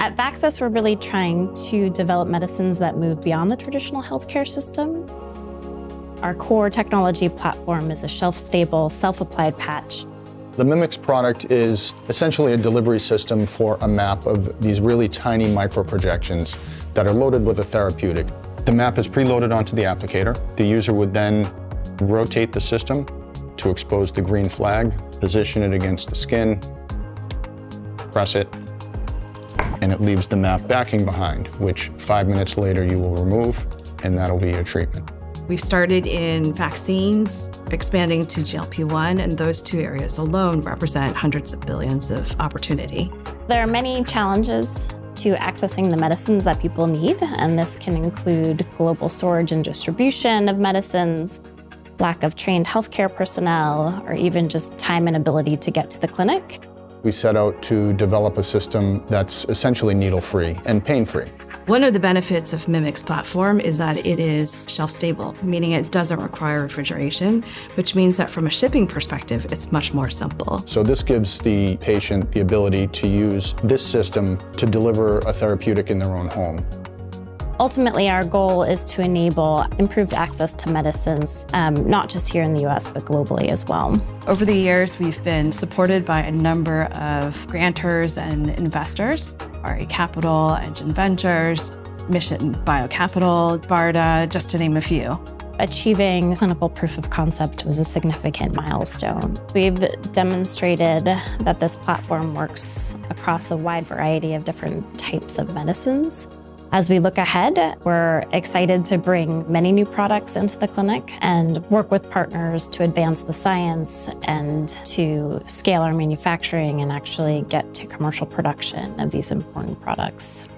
At Vaxess, we're really trying to develop medicines that move beyond the traditional healthcare system. Our core technology platform is a shelf-stable, self-applied patch. The Mimix product is essentially a delivery system for a map of these really tiny microprojections that are loaded with a therapeutic. The map is preloaded onto the applicator. The user would then rotate the system to expose the green flag, position it against the skin, press it, and it leaves the map backing behind, which five minutes later you will remove, and that'll be your treatment. We've started in vaccines, expanding to GLP-1, and those two areas alone represent hundreds of billions of opportunity. There are many challenges to accessing the medicines that people need, and this can include global storage and distribution of medicines, lack of trained healthcare personnel, or even just time and ability to get to the clinic. We set out to develop a system that's essentially needle-free and pain-free. One of the benefits of Mimix platform is that it is shelf stable, meaning it doesn't require refrigeration, which means that from a shipping perspective, it's much more simple. So this gives the patient the ability to use this system to deliver a therapeutic in their own home. Ultimately, our goal is to enable improved access to medicines, um, not just here in the US, but globally as well. Over the years, we've been supported by a number of grantors and investors, RA Capital, Engine Ventures, Mission Biocapital, BARDA, just to name a few. Achieving clinical proof of concept was a significant milestone. We've demonstrated that this platform works across a wide variety of different types of medicines. As we look ahead, we're excited to bring many new products into the clinic and work with partners to advance the science and to scale our manufacturing and actually get to commercial production of these important products.